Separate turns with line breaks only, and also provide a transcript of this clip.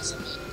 possible.